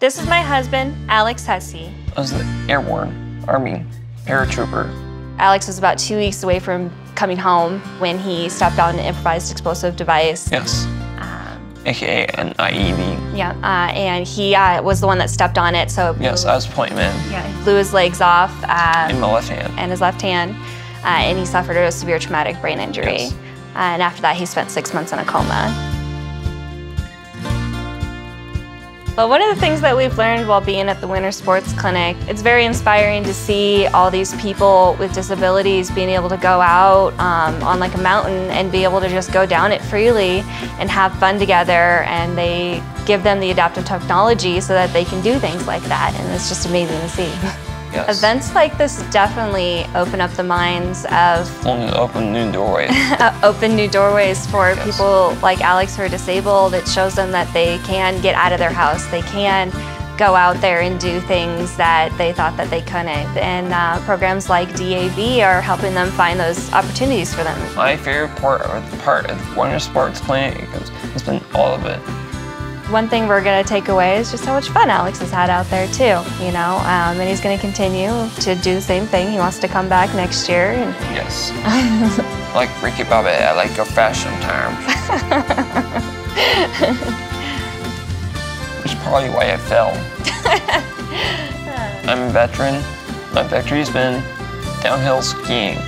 This is my husband, Alex Hussey. I was the airborne Army paratrooper. Alex was about two weeks away from coming home when he stepped on an improvised explosive device. Yes. Um, AKA an IED. yeah, uh, and he uh, was the one that stepped on it, so blew, Yes, I was point man yeah, blew his legs off uh, in my left hand. and his left hand, uh, and he suffered a severe traumatic brain injury. Yes. Uh, and after that, he spent six months in a coma. But one of the things that we've learned while being at the Winter Sports Clinic, it's very inspiring to see all these people with disabilities being able to go out um, on like a mountain and be able to just go down it freely and have fun together and they give them the adaptive technology so that they can do things like that and it's just amazing to see. Yes. Events like this definitely open up the minds of open new doorways. uh, open new doorways for Yes. people like Alex who are disabled. It shows them that they can get out of their house. They can go out there and do things that they thought that they couldn't. And uh, programs like DAV are helping them find those opportunities for them. my favorite part of, part of the Winter Sports Clinic has been all of it. One thing we're going to take away is just how much fun Alex has had out there too, you know, um, and he's going to continue to do the same thing. He wants to come back next year and Yes. like Ricky Bobby, I like your fashion terms. Which is probably why I fell. I'm a veteran. My victory's been downhill skiing.